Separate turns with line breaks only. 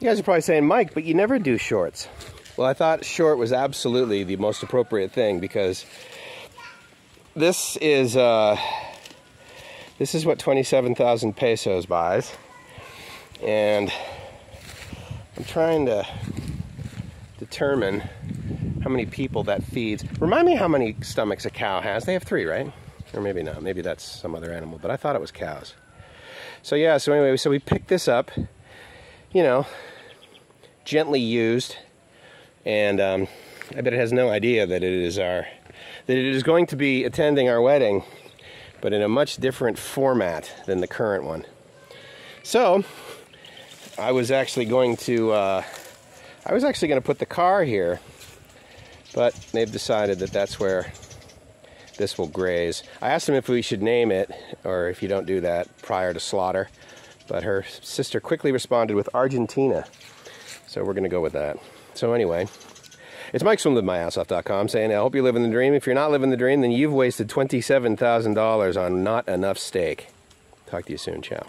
You guys are probably saying, Mike, but you never do shorts. Well, I thought short was absolutely the most appropriate thing because this is uh, this is what 27,000 pesos buys, and I'm trying to determine how many people that feeds. Remind me how many stomachs a cow has. They have three, right? Or maybe not. Maybe that's some other animal, but I thought it was cows. So yeah. So anyway, so we picked this up. You know, gently used, and um, I bet it has no idea that it is our that it is going to be attending our wedding, but in a much different format than the current one. So I was actually going to uh, I was actually going to put the car here, but they've decided that that's where this will graze. I asked them if we should name it, or if you don't do that prior to slaughter, but her sister quickly responded with Argentina. So we're going to go with that. So anyway, it's Mike from LiveMyAssOff.com saying, I hope you live in the dream. If you're not living the dream, then you've wasted $27,000 on not enough steak. Talk to you soon. Ciao.